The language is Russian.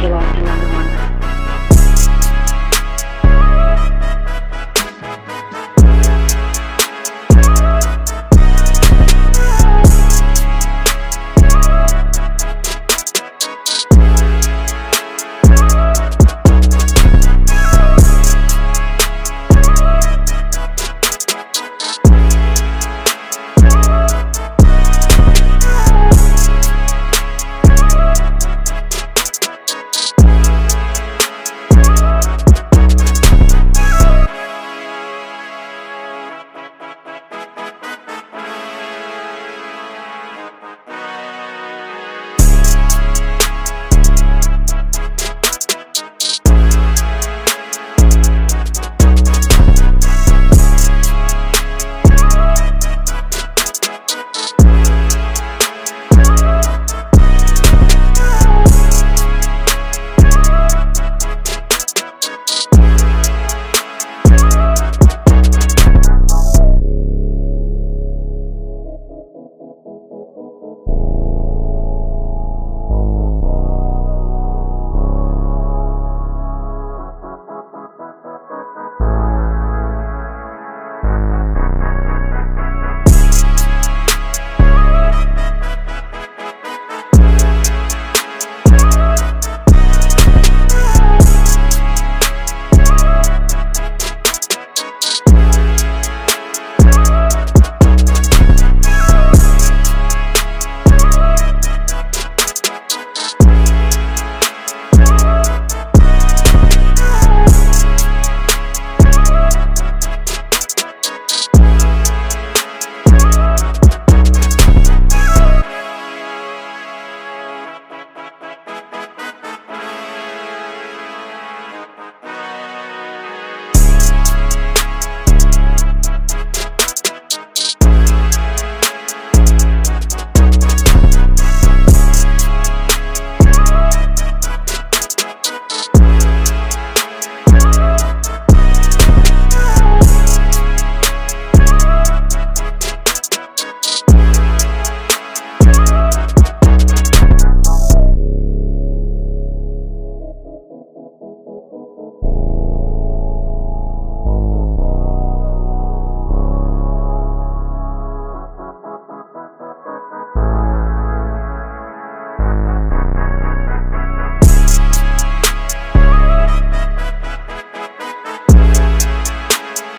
дела одинаковые.